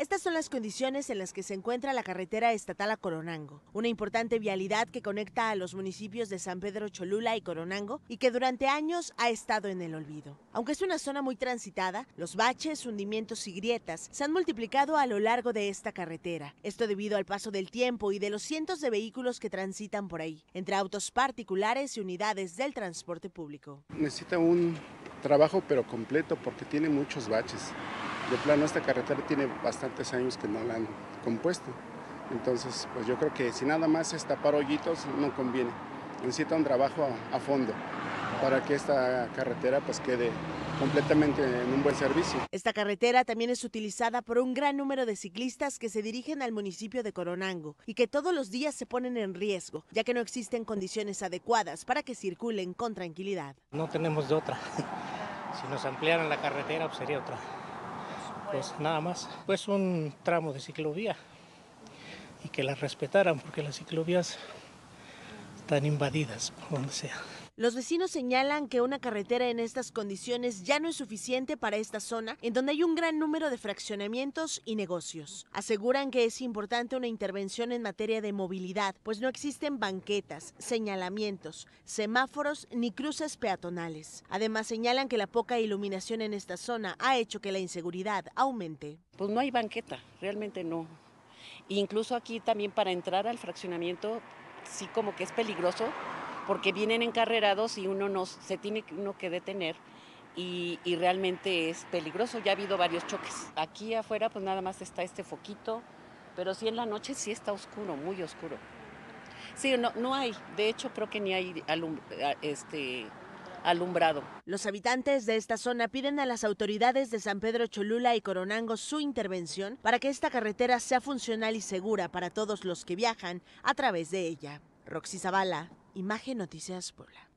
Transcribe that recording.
Estas son las condiciones en las que se encuentra la carretera estatal a Coronango, una importante vialidad que conecta a los municipios de San Pedro Cholula y Coronango y que durante años ha estado en el olvido. Aunque es una zona muy transitada, los baches, hundimientos y grietas se han multiplicado a lo largo de esta carretera. Esto debido al paso del tiempo y de los cientos de vehículos que transitan por ahí, entre autos particulares y unidades del transporte público. Necesita un trabajo pero completo porque tiene muchos baches de plano esta carretera tiene bastantes años que no la han compuesto. Entonces, pues yo creo que si nada más es tapar hoyitos no conviene. Necesita un trabajo a, fondo para que esta carretera pues quede completamente en un buen servicio. Esta carretera también es utilizada por un gran número de ciclistas que se dirigen al municipio de Coronango y que todos los días se ponen en riesgo, ya que no existen condiciones adecuadas para que circulen con tranquilidad. No tenemos de otra. Si nos ampliaran la carretera, pues sería otra pues nada más. Pues un tramo de ciclovía y que las respetaran porque las ciclovías están invadidas por donde sea. Los vecinos señalan que una carretera en estas condiciones ya no es suficiente para esta zona, en donde hay un gran número de fraccionamientos y negocios. Aseguran que es importante una intervención en materia de movilidad, pues no existen banquetas, señalamientos, semáforos ni cruces peatonales. Además señalan que la poca iluminación en esta zona ha hecho que la inseguridad aumente. Pues no hay banqueta, realmente no. Incluso aquí también para entrar al fraccionamiento, sí como que es peligroso porque vienen encarrerados y uno no, se tiene uno que detener y, realmente es peligroso. Ya ha habido varios choques. Aquí afuera pues nada más está este foquito, pero sí en la noche sí está oscuro, muy oscuro. Sí, no, no hay, de hecho creo que ni hay este, alumbrado. Los habitantes de esta zona piden a las autoridades de San Pedro Cholula y Coronango su intervención para que esta carretera sea funcional y segura para todos los que viajan a través de ella. Roxy Zavala, Imagen Noticias Puebla.